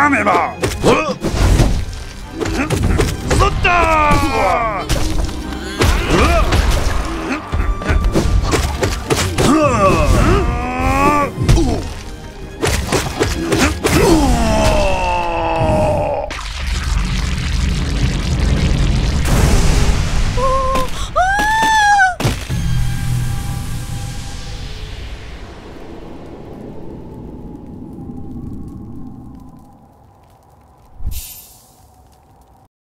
完美吧呃